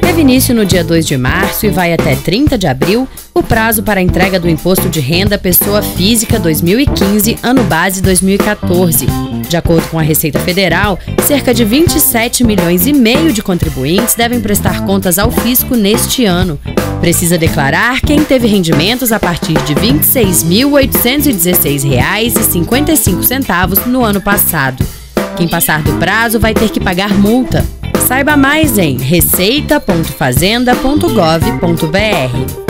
Teve início no dia 2 de março e vai até 30 de abril o prazo para a entrega do Imposto de Renda Pessoa Física 2015, ano base 2014. De acordo com a Receita Federal, cerca de 27 milhões e meio de contribuintes devem prestar contas ao fisco neste ano. Precisa declarar quem teve rendimentos a partir de R$ 26.816,55 no ano passado. Quem passar do prazo vai ter que pagar multa. Saiba mais em receita.fazenda.gov.br.